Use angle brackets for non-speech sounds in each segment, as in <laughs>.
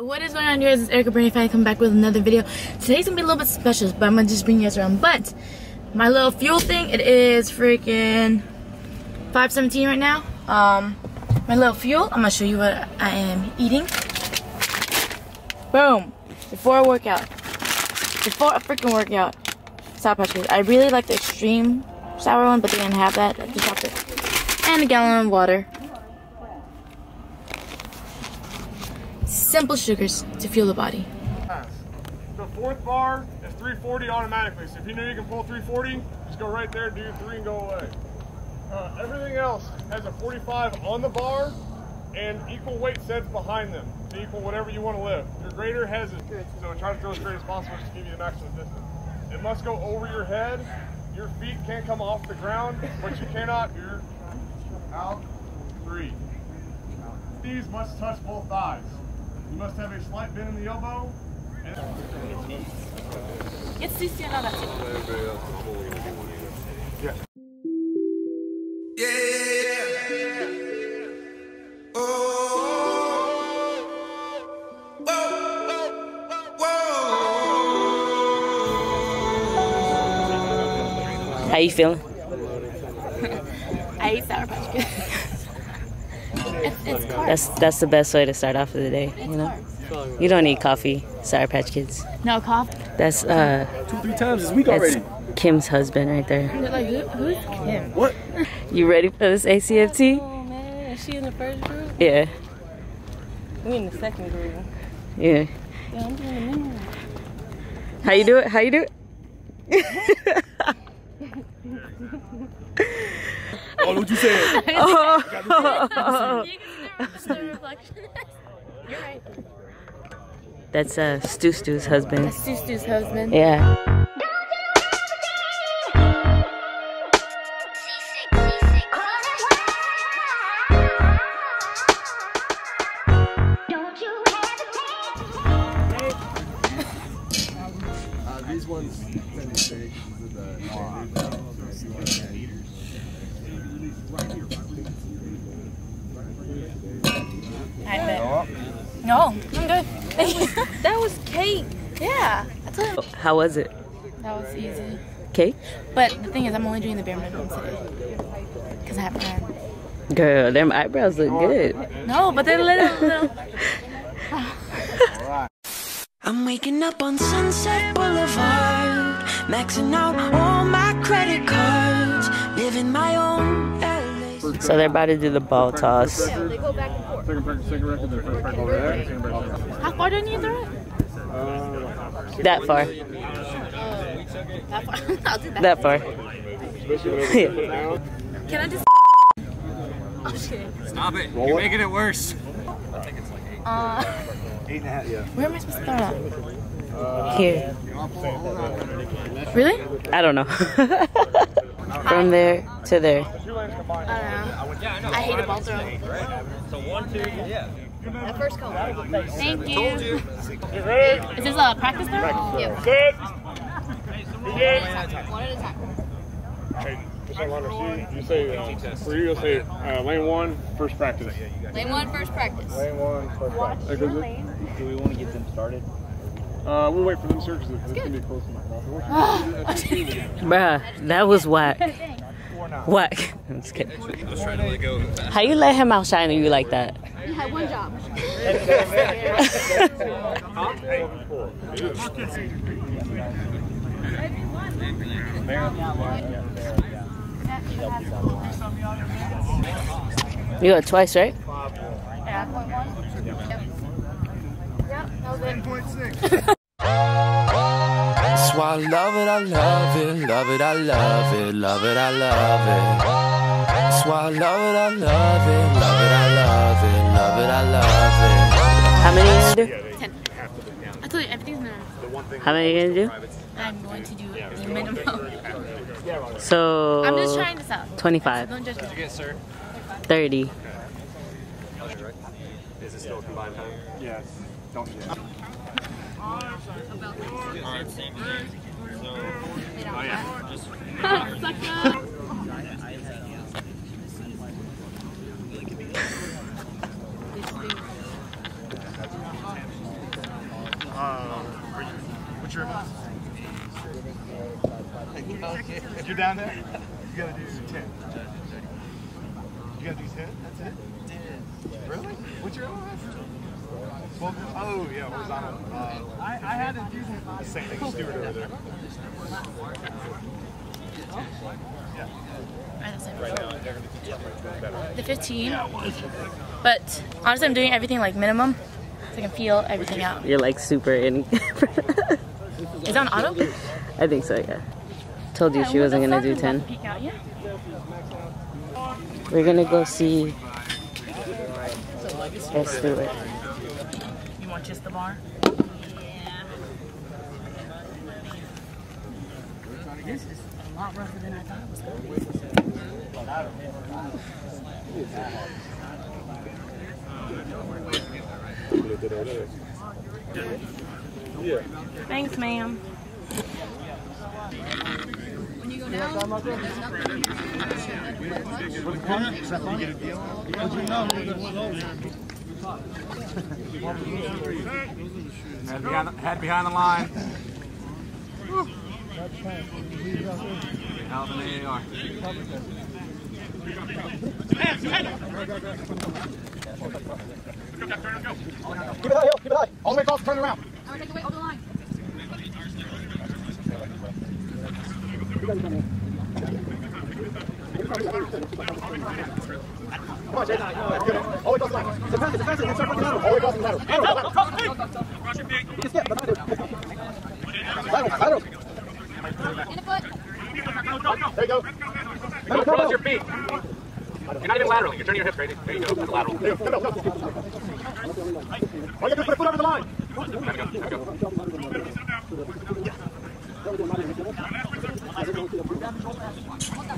What is going on guys? It's Ericka Bernie I come back with another video. Today's gonna be a little bit special, but I'm gonna just bring you guys around. But my little fuel thing, it is freaking 517 right now. Um my little fuel, I'm gonna show you what I am eating. Boom. Before a workout. Before a freaking workout. Sour Patch Kids. I really like the extreme sour one, but they didn't have that. Just chocolate. And a gallon of water. Simple sugars to fuel the body. The fourth bar is 340 automatically. So if you know you can pull 340, just go right there, do three and go away. Uh, everything else has a 45 on the bar and equal weight sets behind them to equal whatever you want to lift. Your grader has it, so try to throw as straight as possible just to give you the maximum distance. It must go over your head. Your feet can't come off the ground, but you cannot. You're out. Three. These must touch both thighs. You must have a slight bend in the elbow. Jetzt siehst du ja noch Yeah. Yeah, yeah, yeah. Oh, whoa, whoa. How you feeling? I eat Sour Patch Kids. It's, it's. That's that's the best way to start off of the day. You know, you don't need coffee, Sour Patch Kids. No coffee. That's uh, Two, three times this week that's already. Kim's husband right there. Like, Who, who's Kim? What? <laughs> You ready for this ACFT? Oh man, is she in the first group? Yeah, We in the second group. yeah. Yeah, I'm doing the mini. How you do it? How you do it? <laughs> <laughs> Oh, what you said? You're right. That's uh, Stu Stu's husband. That's Stu Stu's husband. Yeah. Uh, these ones No, I'm good. <laughs> That was cake. yeah, I told you. How was it? That was easy. Okay. But the thing is, I'm only doing the bare minimum today. Because I have time. Girl, them eyebrows look good. No, but they're little, little. <laughs> <laughs> I'm waking up on Sunset Boulevard, maxing out all my credit cards, living my own LA. So they're about to do the ball toss. Second practice, second record, then first practice over there. Second practice. How far do you need to throw it? Uh, That far. That <laughs> far. I'll do that. That far. <laughs> Can I just? <laughs> Oh shit. Stop it. You're making it worse. Uh, eight and a half. Yeah. where am I supposed to throw it Here. Really? I don't know. From there to there. I don't know. I hate a ball throw. So one, two, yeah. Thank you. Is this a practice throw? Yep. Set. Begin. One at a time. Hey, just like Hunter, you, you say, uh, for you, you'll say uh, lane one, first practice. Lane one, first practice. Lane one, first practice. That goes it? Do we want to get them started? Uh, we'll wait for them, sir, because it's going to be close enough. Bruh, that was whack. Whack. <laughs> I'm just kidding. I was trying to let go. How you let him outshine you like that? You had one job. You got twice, right? Yeah, point one. Yep. Yep, that was it. <laughs> That's why I love it, I love it, love it, I love it, love it, I love it. That's why I love it, I love it, love it, I love it, love it, I love it. How many are you gonna do? Ten. I told you everything's minimum. How many are you gonna do? I'm going to do the minimum. So I'm just trying this out. 25, Don't judge me. 30. Is it still combined time? Yes. Don't yet. Alright, same thing. So, oh yeah, just Sucker. What's your amount? If you're down there, you gotta do 10. You gotta do 10? That's it? Really? What's your MOS? Well, oh, yeah, horizontal. Uh, I, I had to do the same thing, Stuart over there. Alright, that's it. The 15. But honestly, I'm doing everything like minimum. So I can feel everything out. You're like super in. Is it on auto? I think so, yeah. Told you she wasn't gonna do 10. Out, yeah. We're gonna go see Air Stewart. You want just the bar? This is a lot rougher than I thought it was going to be. Thanks, ma'am. Head behind the, head behind the line. Out in the AR. Keep it high, keep it high. All the way across, turn around. Come on, Jason. That's good. All the way across the line. There you go. Lateral, cross your feet. You're not even lateral. You're turning your hips, Grady. There you go. That's lateral. There you go. Come on. All you gotta do is put a foot over the line. There we go. There we go. Come on, man. Come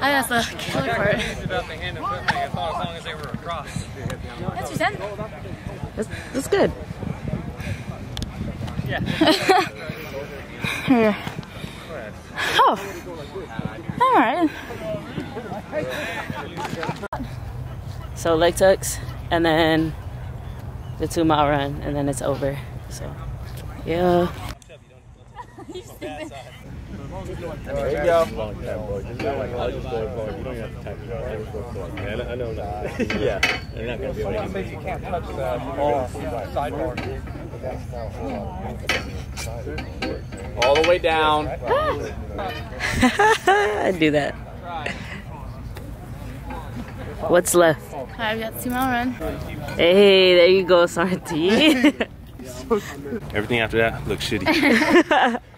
I that's the killer part. That's your 10. That's, that's good. Yeah. <laughs> Oh. Alright. So leg tucks, and then the two mile run, and then it's over. So, yeah. <laughs> There you go. I know that. Yeah. They're not going to be able to. you can't touch the ball sidebar. All the way down. I <laughs> do that. What's left? I've got two mile run. Hey, there you go, Sarti. <laughs> Everything after that looks shitty. <laughs>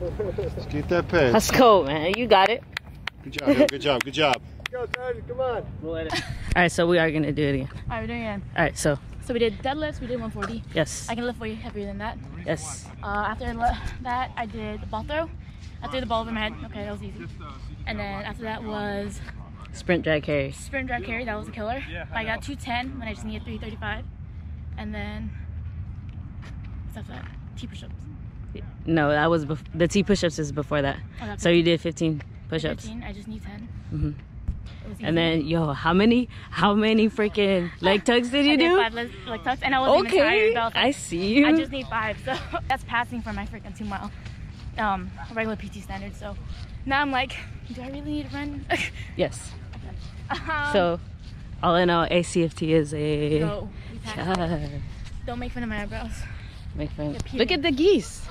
Let's get that pass. Let's go, man. You got it. Good job. yo. Good job. Good job. <laughs> Go, Sergeant. Come on. All right, so we are gonna do it again. Alright, we're doing it again. All right, so So we did deadlifts, we did 140. yes, I can lift way heavier than that. yes. Uh, after le- that, I did the ball throw. I threw the ball over my head. Okay, that was easy. And then after that was Sprint drag carry. sprint drag carry. That was a killer. I got 210 when I just needed 335. And then Stuff after that? T push-ups. No, that was bef- the T push-ups is before that. Oh, So you did 15 push-ups, 15. I just need 10. Mhm. It was easy. and then yo, how many, how many freaking leg tucks did I you did do? five leg, leg tucks, and I even Okay, tired. I like, I see you. I just need five, so <laughs> that's passing for my freaking two mile um, regular PT standard. So now I'm like, do I really need to run? <laughs> yes. um, So, all in all, ACFT is a. go. We pass. Yeah. Don't make fun of my eyebrows. Make fun. Look at the geese.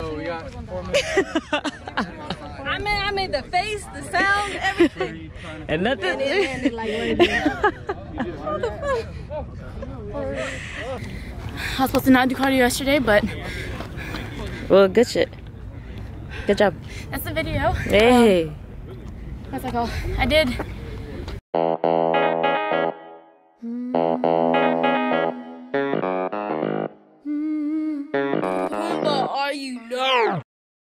Oh, we got four minutes. I mean, I made the face, the sound, everything. and nothing. like I was supposed to not do cardio yesterday, but Well, good shit. Good job. that's the video. Hey. Um, What's that called? I did